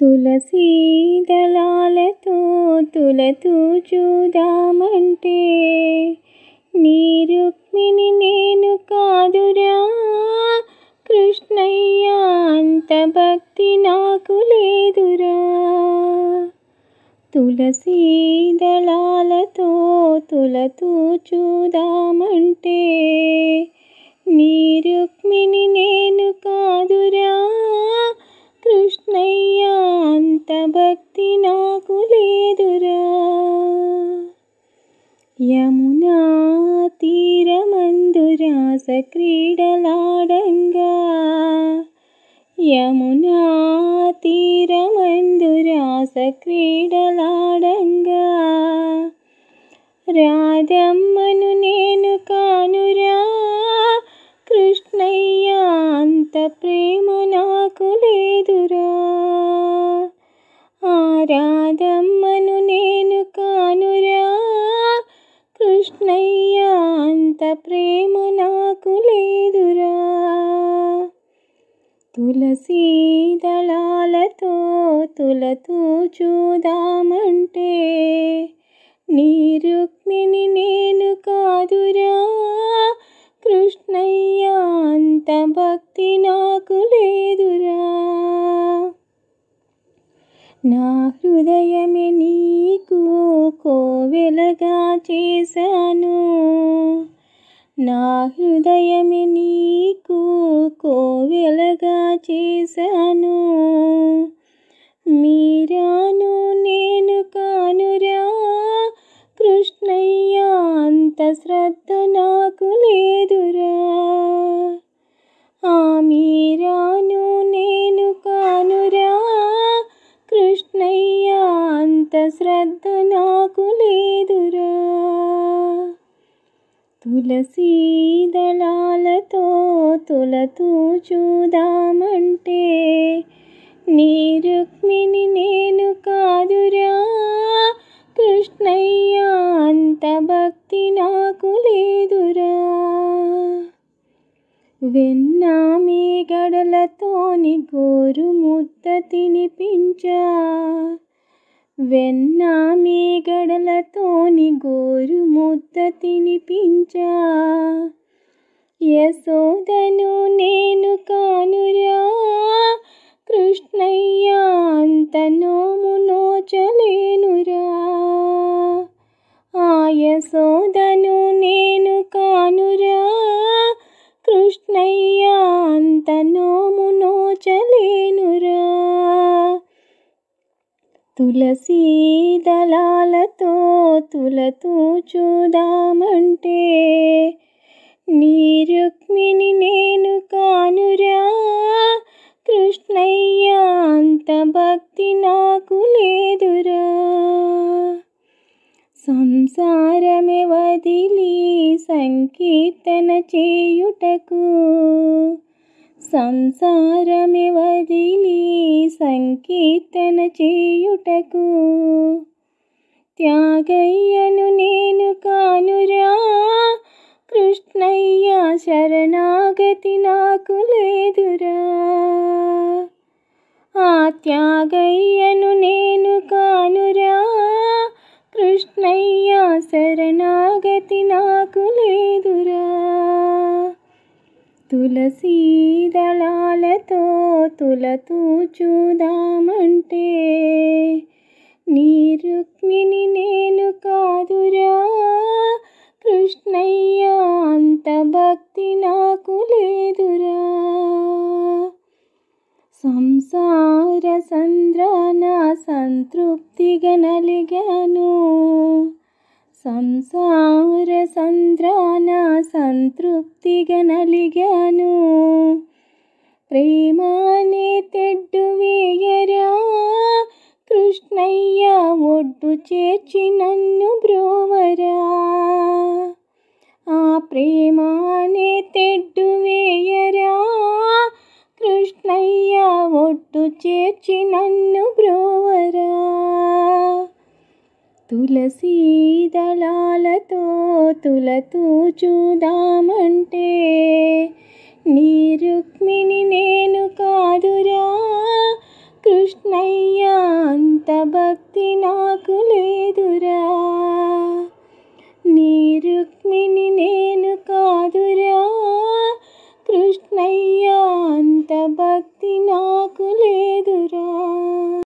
తులసీ దళాలతో తులతూ చూదామంటే నీ రుక్మిణి నేను కాదురా. కృష్ణయ్య అంత భక్తి నాకు లేదురా. తులసీ దళాలతో తులతూ చూదామంటే నీ రుక్మిణి యమునా తీరమందు రాస క్రీడలాడంగా యమునా తీరమందు రాస క్రీడలాడంగా రాధమ్మను నేను కానురా కృష్ణయ్య కృష్ణయ్య అంత ప్రేమ నాకు లేదురా. తులసీ దళాలతో తులతూ చూదామంటే నీ రుక్మిణి నేను కాదురా. కృష్ణయ్య అంత భక్తి నాకు లేదురా. నా హృదయమే నీ కోవెలగా చేశాను. నా హృదయమే నీకు కోవెలగా చేశాను. మీరాను నేను కానురా కృష్ణయ్య అంత శ్రద్ధ తులసీ దళాలతో తులతూ చూదామంటే నీ రుక్మిణి నేను కాదురా. కృష్ణయ్య అంత భక్తి నాకు లేదురా. వెన్న మీ గడలతోని గోరు ముద్ద తినిపించా. వెన్న మేగడలతోని గోరు ముద్ద తినిపించా. యశోదను నేను కానురా కృష్ణయ్య అంత నోము నోచలేనురా. తులసీ దళాలతో తులతూ చూదామంటే నీ రుక్మిణి నేను కానురా. కృష్ణయ్య అంత భక్తి నాకు లేదురా. సంసారమే వదిలి సంకీర్తన చేయుటకు సంసారమి వదిలి సంకీర్తన చేయుటకు త్యాగయ్యను నేను కాను తులసీ దళాలతో తులతూ చూదామంటే నీ రుక్మిణి నేను కాదురా. కృష్ణయ్య అంత భక్తి నాకు లేదురా. సంసార సంద్రాన సంతృప్తిగా నలిగాను. సంసార సంద్రాన సంతృప్తిగా నలిగాను. ప్రేమానే తెడ్డు వేయరా? కృష్ణయ్య ఒడ్డు చేర్చి నన్ను బ్రోవరా? ఆ ప్రేమాని తెడ్డు వేయరా? కృష్ణయ్య ఒడ్డు చేర్చి నన్ను బ్రోవరా? తులసీ దళాలతో తులతూ చూదామంటే నీ